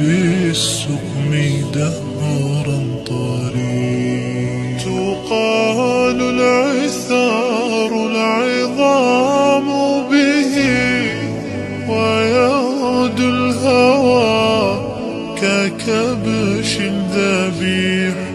بالسقم دهرا طريق. تقال العثار العظام به ويعود الهوى ككبش ذبيح.